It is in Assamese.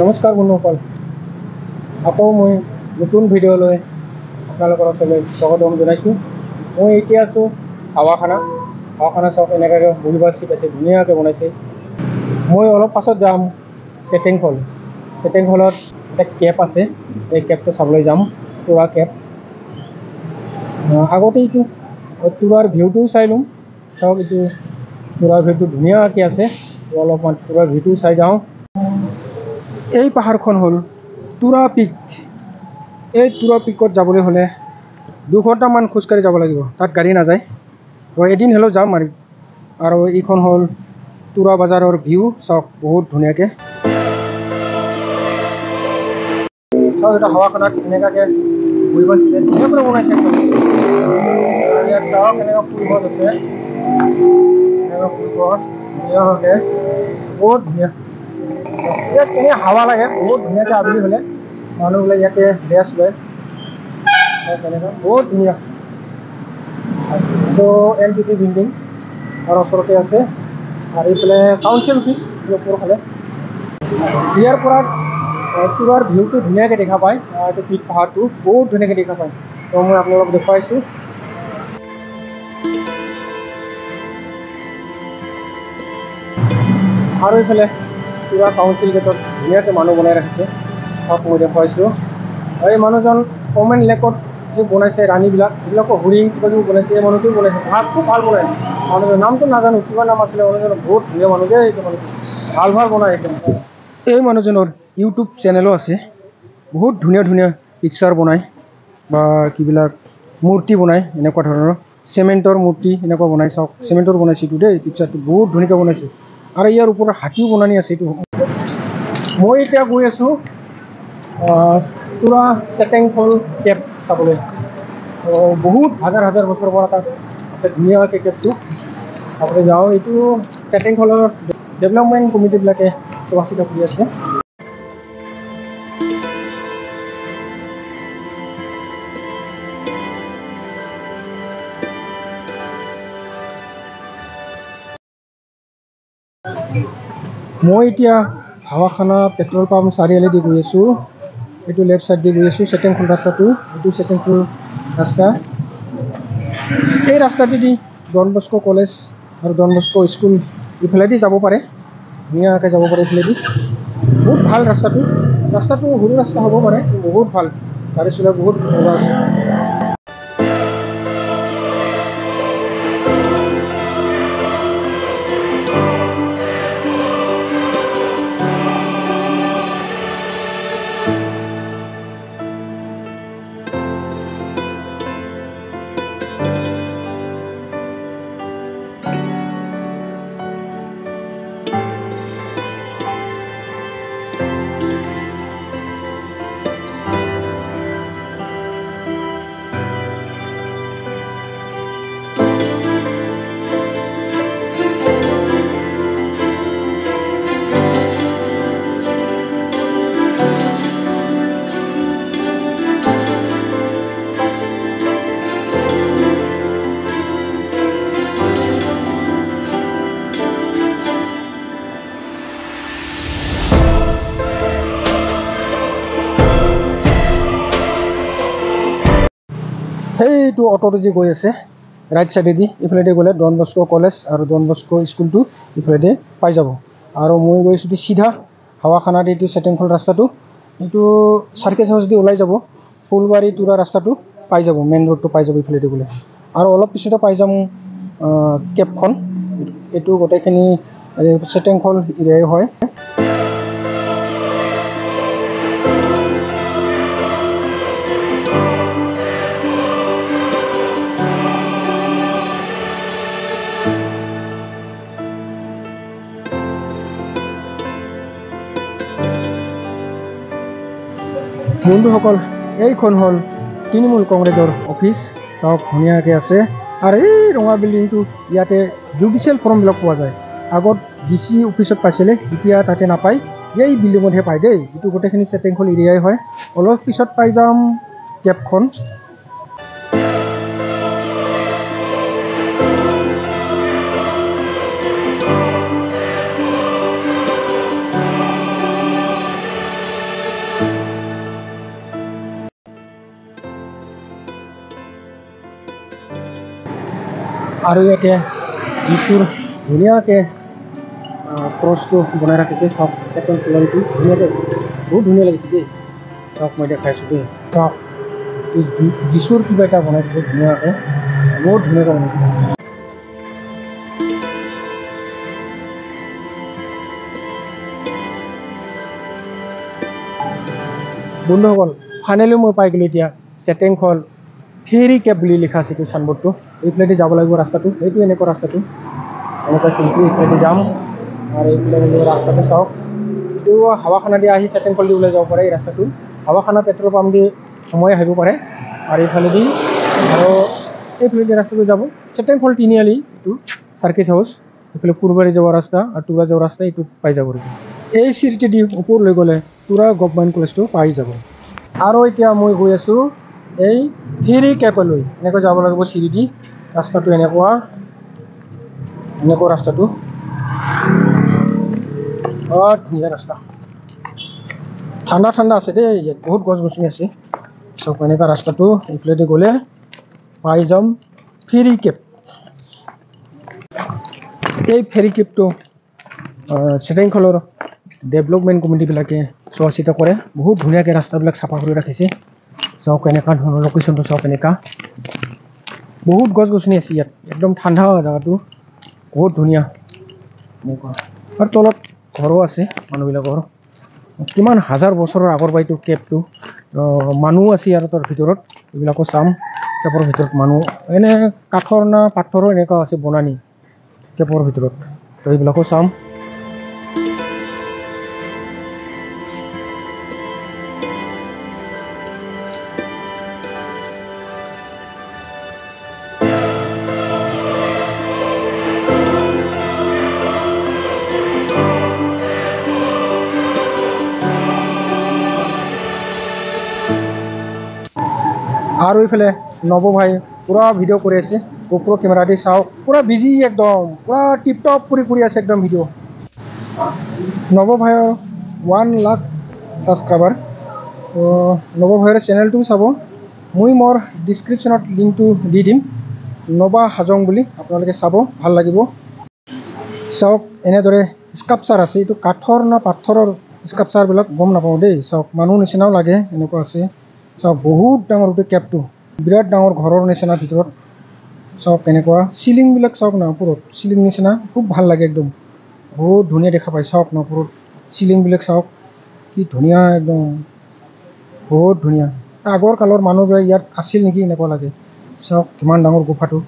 নমস্কাৰ বন্ধুসকল। আকৌ মই নতুন ভিডিঅ'লৈ আপোনালোকৰ ওচৰলৈ স্বাগতম জনাইছোঁ। মই এতিয়া আছোঁ হাৱাখানা হাৱাখানা চাওক এনেকৈ বহিব চিট আছে ধুনীয়াকৈ বনাইছে। মই অলপ পাছত যাম ছেটিং হল ছেটিং হলত এটা কেব আছে এই কেবটো চাবলৈ যাম তোৰা কেব। আগতে এইটো তোৰাৰ ভিউটোও চাই ল'ম। চাওক এইটো তোৰাৰ ভিউটো ধুনীয়াকৈ আছে। অলপমান তোৰাৰ ভিউটো চাই যাওঁ। এই পাহাৰখন হ'ল তুৰা পিক এই তুৰা পিকত যাবলৈ হ'লে দুঘণ্টামান খোজকাঢ়ি যাব লাগিব তাত গাড়ী নাযায়। তো এদিন হ'লেও যাম আৰু আৰু এইখন হ'ল তুৰা বাজাৰৰ ভিউ চাওক বহুত ধুনীয়াকৈ। চাওক এটা হাৱাখনত এনেকুৱাকৈ বহিব আছিলে বনাইছে একদম। ইয়াত চাওক এনেকুৱা গছ আছে এনেকুৱা গছ ধুনীয়াকৈ বহুত ধুনীয়া। ইয়াত কেনে হাৱা লাগে বহুত ধুনীয়াকৈ আবেলি হ'লে। মানুহবিলাক ইয়াতে ৰেষ্ট লয়। বহুত ধুনীয়া। এইটো এন টি পি বিল্ডিং আৰু ওচৰতে আছে। আৰু এইফালে কাউঞ্চিল অফিচ ওপৰৰ ফালে ইয়াৰ পৰা তোৰাৰ ভিউটো ধুনীয়াকৈ দেখা পায়। এইটো পিক পাহাৰটো বহুত ধুনীয়াকৈ দেখা পায়। তো মই আপোনালোকক দেখুৱাইছোঁ। আৰু এইফালে কিবা কাউঞ্চিল গেটত ধুনীয়াকৈ মানুহ বনাই ৰাখিছে। চাওক মই দেখুৱাইছোঁ। আৰু এই মানুহজন কমেণ্ট লেকত যি বনাইছে ৰাণীবিলাক এইবিলাকো হৰিণ কিবা কিবি বনাইছে এই মানুহটোও বনাইছে। ভাতটো ভাল বনায় মানুহজন নামটো নাজানো কিবা নাম আছিলে মানুহজনৰ বহুত ধুনীয়া মানুহ দেই এইটো মানুহ। ভাল ভাল বনায় একদম এই মানুহজনৰ ইউটিউব চেনেলো আছে। বহুত ধুনীয়া ধুনীয়া পিকচাৰ বনায় বা কিবিলাক মূৰ্তি বনায় এনেকুৱা ধৰণৰ। চিমেণ্টৰ মূৰ্তি এনেকুৱা বনাই চাওক। চিমেণ্টৰ বনাইছে এইটো দেই পিকচাৰটো বহুত ধুনীয়াকৈ বনাইছে। আৰু ইয়াৰ ওপৰত হাতীও বনানি আছে এইটো মই এতিয়া গৈ আছোঁ পুৰা ছেটেং ফল কেব চাবলৈ। বহুত হাজাৰ হাজাৰ বছৰৰ পৰা তাত আছে ধুনীয়াকৈ কেবটো চাবলৈ যাওঁ। এইটো ছেটেং ফলৰ ডেভেলপমেণ্ট কমিটিবিলাকে চোৱা চিতা কৰি আছে। মই এতিয়া হাৱাখানা পেট্ৰল পাম্প চাৰিআলি গৈ আছোঁ। এইটো লেফ্ট ছাইড গৈ আছোঁ ছেটেংফুল ৰাস্তাটো। এইটো ছেটেংফুল ৰাস্তা। এই ৰাস্তাটোদি ডন বস্কো কলেজ আৰু ডন বস্কো স্কুল ইফালেদি যাব পাৰে। ধুনীয়াকৈ যাব পাৰে এইফালেদি বহুত ভাল ৰাস্তাটো। ৰাস্তাটো সৰু ৰাস্তা হ'ব পাৰে বহুত ভাল। গাড়ী চলাই বহুত মজা আছে। সেইটো অ'টোটো যি গৈ আছে। ৰাইট ছাইডেদি ইফালেদি গ'লে ডন বস্কো কলেজ আৰু ডন বস্কো স্কুলটো ইফালেদি পাই যাব। আৰু মই গৈছোঁ চিধা হাৱাখানাত এইটো ছেটেংফল ৰাস্তাটো। এইটো চাৰ্কেছ হাউচদি ওলাই যাব। ফুলবাৰী তোৰা ৰাস্তাটো পাই যাব মেইন ৰোডটো পাই যাব ইফালেদি গ'লে। আৰু অলপ পিছতে পাই যাম কেবখন এইটো গোটেইখিনি ছেটেংফল এৰিয়াই হয়। বন্ধুসকল এইখন হ'ল তৃণমূল কংগ্ৰেছৰ অফিচ। চাওক ধুনীয়াকৈ আছে। আৰু এই ৰঙা বিল্ডিংটো ইয়াতে জুডিচিয়েল ফৰ্মবিলাক পোৱা যায়। আগত ডি চি অফিচত পাইছিলে এতিয়া তাতে নাপায়। এই বিল্ডিঙতহে পায় দেই। এইটো গোটেইখিনি ছেটিংখন এৰিয়াই হয়। অলপ পিছত পাই যাম কেবখন। আৰু ইয়াতে যিচুৰ ধুনীয়াকৈ ক্ৰছটো বনাই ৰাখিছে চাওক ছেকেণ্ড ফ্ল'ৰটো ধুনীয়াকৈ বহুত ধুনীয়া লাগিছে দেই। চাওক মই দেখাইছোঁ দেই। চাওক যিচুৰ কিবা এটা বনাই দিছে ধুনীয়াকৈ বহুত ধুনীয়াকৈ বনাইছে বন্ধুসকল ফাইনেলি মই পাই গ'লোঁ এতিয়া ছেটেংখন ফেৰী কেব বুলি লিখা আছে এইটো চাইনবোৰ্ডটো এইফালেদি যাব লাগিব ৰাস্তাটো। এইটো এনেকুৱা ৰাস্তাটো। এনেকুৱা চিম্পলি এইফালেদি যাম। আৰু এইফালে ৰাস্তাটো চাওক। এইটো হাৱাখানা দি আহি ছেটেংফল দি ওলাই যাব পাৰে এই ৰাস্তাটো। হাৱাখানা পেট্ৰল পাম্প দি সোমাই আহিব পাৰে। আৰু এইফালেদি আৰু এইফালেদি ৰাস্তাটো যাব। ছেটেংফল তিনিআলি এইটো চাৰ্কিট হাউচ। এইফালে ফুৰবাৰী যাব ৰাস্তা আৰু তুৰা যাব ৰাস্তা এইটোত পাই যাব এই চিৰিটি দি ওপৰলৈ গ'লে তুৰা গভমেণ্ট কলেজটো পাই যাব। আৰু এতিয়া মই গৈ আছোঁ এই ফেৰী কেবলৈ এনেকৈ যাব লাগিব চিৰি দি ৰাস্তাটো এনেকুৱা। এনেকুৱা ৰাস্তাটো। বৰ ধুনীয়া ৰাস্তা। ঠাণ্ডা ঠাণ্ডা আছে দেই ইয়াত। বহুত গছ গছনি আছে। চব এনেকুৱা ৰাস্তাটো এইফালেদি গ'লে পাই যাম ফেৰী কেব এই ফেৰী কেবটো চিটেংখলৰ ডেভেলপমেণ্ট কমিটিবিলাকে চোৱা চিতা কৰে। বহুত ধুনীয়াকৈ ৰাস্তাবিলাক চাফা কৰি ৰাখিছে। চাওক এনেকুৱা ধৰণৰ লোকেশ্যনটো চাওক এনেকুৱা। বহুত গছ গছনি আছে ইয়াত। একদম ঠাণ্ডা জেগাটো। বহুত ধুনীয়া। এনেকুৱা আৰু তলত ঘৰো আছে মানুহবিলাকৰ। কিমান হাজাৰ বছৰৰ আগৰ পৰা এইটো কেবটো মানুহ আছে আৰু তাৰ ভিতৰত। এইবিলাকো চাম। কেবৰ ভিতৰত মানুহ। এনে কাঠৰ না পাথৰৰ এনেকুৱা আছে বনানি। কেবৰ ভিতৰত। তো এইবিলাকো চাম। আৰু এইফালে নৱ ভাই পূৰা ভিডিঅ' কৰি আছে। গোপ্ৰ কেমেৰা দি চাওক পূৰা বিজি একদম। পূৰা টিপটপ কৰি কৰি আছে একদম ভিডিঅ' নৱ ভাইৰ ওৱান লাখ ছাবস্ক্ৰাইবাৰ নৱ ভাইৰ চেনেলটোও চাব। মই মোৰ ডিছক্ৰিপশ্যনত লিংকটো দি দিম। নবা হাজং বুলি আপোনালোকে চাব। ভাল লাগিব। চাওক এনেদৰে স্কাপচাৰ আছে। এইটো কাঠৰ না পাথৰৰ স্কাপচাৰবিলাক গম নাপাওঁ দেই। চাওক মানুহ নিচিনাও লাগে এনেকুৱা আছে। চাওক বহুত ডাঙৰ গোটেই কেবটো। বিৰাট ডাঙৰ ঘৰৰ নিচিনা ভিতৰত। চাওক কেনেকুৱা। চিলিংবিলাক চাওক না ওপৰত। চিলিং নিচিনা খুব ভাল লাগে একদম। বহুত ধুনীয়া দেখা পায় চাওক না ওপৰত। চিলিংবিলাক চাওক কি ধুনীয়া একদম। বহুত ধুনীয়া। আগৰ কালৰ মানুহবিলাক ইয়াত আছিল নেকি এনেকুৱা লাগে। চাওক কিমান ডাঙৰ গুফাটো।